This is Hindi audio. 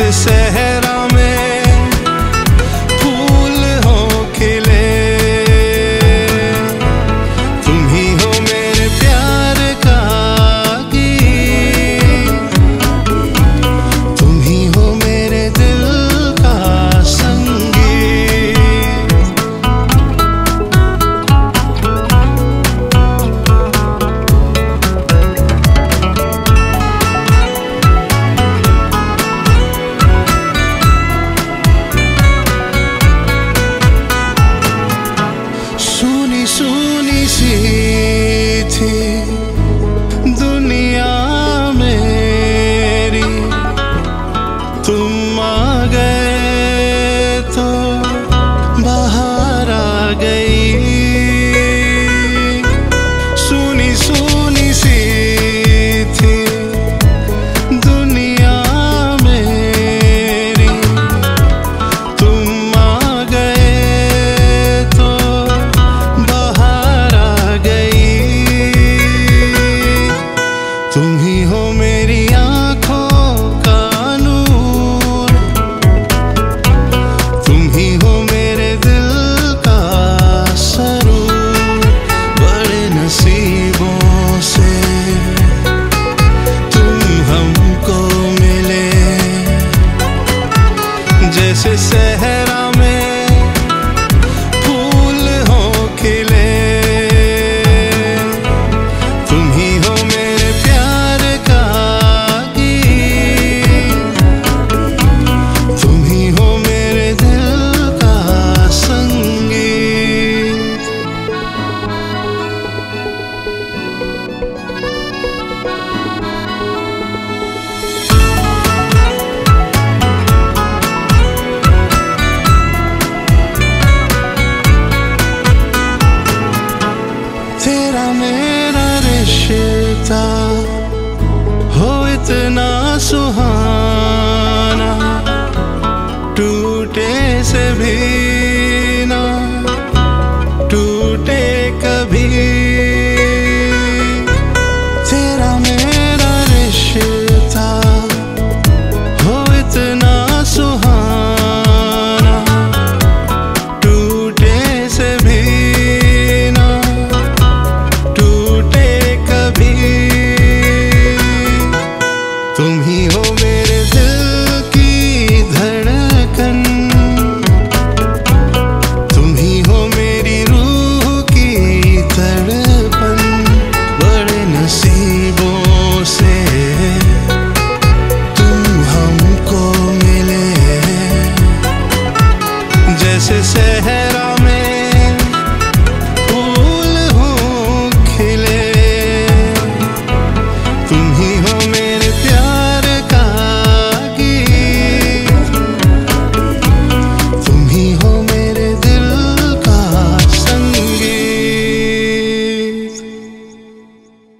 जैसे सहरा रिश्ता हो इतना सुहाना